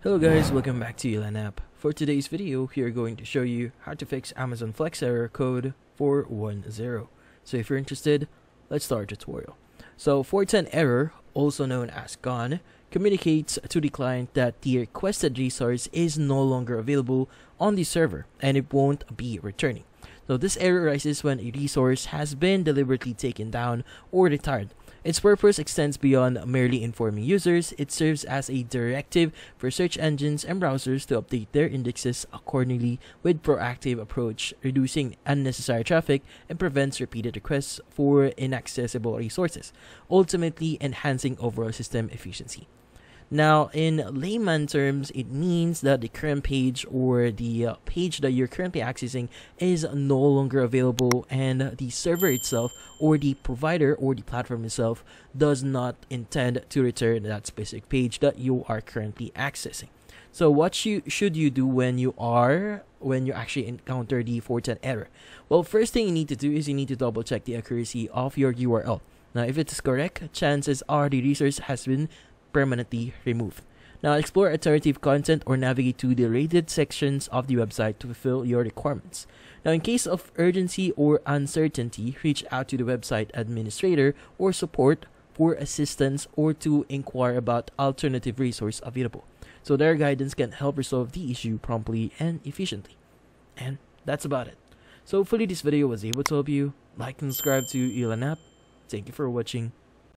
Hello guys, welcome back to Yalan app. For today's video, we are going to show you how to fix Amazon Flex error code 410. So if you're interested, let's start the tutorial. So 410 error, also known as gone, communicates to the client that the requested resource is no longer available on the server and it won't be returning. So this error arises when a resource has been deliberately taken down or retired its purpose extends beyond merely informing users. It serves as a directive for search engines and browsers to update their indexes accordingly with proactive approach, reducing unnecessary traffic and prevents repeated requests for inaccessible resources, ultimately enhancing overall system efficiency. Now, in layman terms, it means that the current page or the uh, page that you're currently accessing is no longer available, and the server itself, or the provider, or the platform itself, does not intend to return that specific page that you are currently accessing. So, what you, should you do when you are when you actually encounter the 410 error? Well, first thing you need to do is you need to double check the accuracy of your URL. Now, if it is correct, chances are the resource has been permanently removed. Now, explore alternative content or navigate to the rated sections of the website to fulfill your requirements. Now, in case of urgency or uncertainty, reach out to the website administrator or support for assistance or to inquire about alternative resource available. So their guidance can help resolve the issue promptly and efficiently. And that's about it. So hopefully this video was able to help you. Like and subscribe to Yalan app. Thank you for watching.